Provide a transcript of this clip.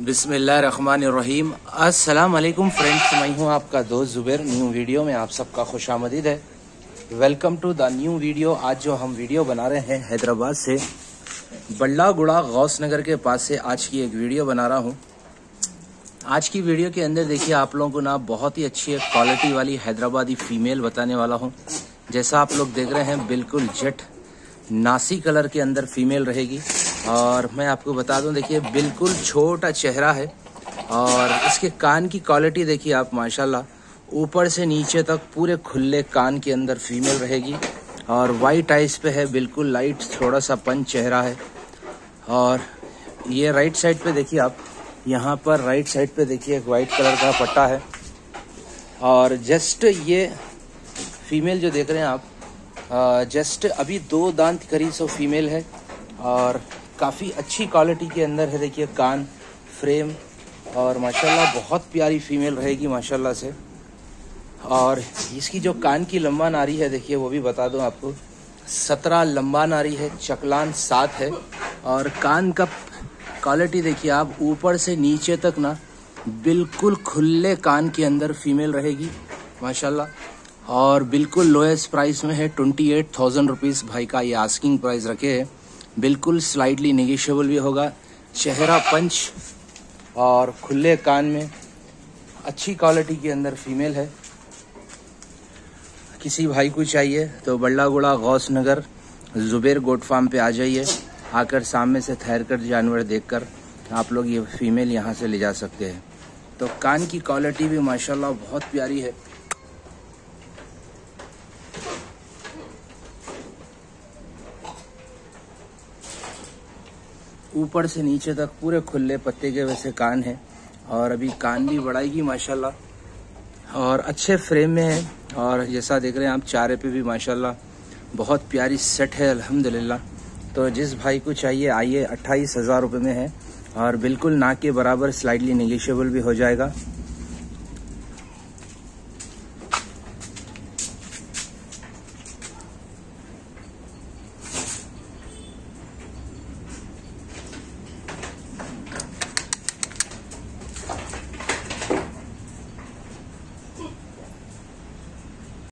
बिसमीम अस्सलाम वालेकुम फ्रेंड्स, मैं हूँ आपका दोस्त जुबैर। न्यू वीडियो में आप सबका खुश आमदीद है। Welcome to the new video. आज जो हम वीडियो बना रहे हैं हैदराबाद से बल्ला गुड़ा गौस नगर के पास से आज की एक वीडियो बना रहा हूँ। आज की वीडियो के अंदर देखिए, आप लोगों को ना बहुत ही अच्छी क्वालिटी वाली हैदराबादी फीमेल बताने वाला हूँ। जैसा आप लोग देख रहे हैं, बिल्कुल जेट नासी कलर के अंदर फीमेल रहेगी। और मैं आपको बता दूँ, देखिए, बिल्कुल छोटा चेहरा है और इसके कान की क्वालिटी देखिए आप, माशाल्लाह। ऊपर से नीचे तक पूरे खुले कान के अंदर फीमेल रहेगी और वाइट आइस पे है, बिल्कुल लाइट थोड़ा सा पंच चेहरा है। और ये राइट साइड पे देखिए आप, यहाँ पर राइट साइड पे देखिए एक वाइट कलर का पट्टा है। और जस्ट ये फीमेल जो देख रहे हैं आप जस्ट अभी दो दांत करीब सो फीमेल है और काफ़ी अच्छी क्वालिटी के अंदर है, देखिए, कान फ्रेम और माशाल्लाह बहुत प्यारी फीमेल रहेगी माशाल्लाह से। और इसकी जो कान की लंबा नारी है, देखिए, वो भी बता दूँ आपको। सत्रह लंबा नारी है, चकलान सात है। और कान का क्वालिटी देखिए, आप ऊपर से नीचे तक ना, बिल्कुल खुले कान के अंदर फीमेल रहेगी, माशाल्लाह। और बिल्कुल लोएस्ट प्राइस में है ट्वेंटी एट थाउज़ेंड रुपीज़ भाई का ये आस्किंग प्राइस रखे है। बिल्कुल स्लाइडली निगेशियबल भी होगा। चेहरा पंच और खुले कान में अच्छी क्वालिटी के अंदर फीमेल है। किसी भाई को चाहिए तो बल्लागुड़ा गौस नगर जुबेर गोट फार्म पे आ जाइए। आकर सामने से ठहर कर जानवर देखकर आप लोग ये फीमेल यहाँ से ले जा सकते हैं। तो कान की क्वालिटी भी माशाल्लाह बहुत प्यारी है। ऊपर से नीचे तक पूरे खुले पत्ते के वैसे कान है और अभी कान भी बढ़ाएगी, माशाल्लाह। और अच्छे फ्रेम में है और जैसा देख रहे हैं आप, चारे पे भी, माशाल्लाह, बहुत प्यारी सेट है, अल्हम्दुलिल्लाह। तो जिस भाई को चाहिए, आइए, अट्ठाईस हज़ार रुपये में है और बिल्कुल ना के बराबर स्लाइडली निगेशियबल भी हो जाएगा।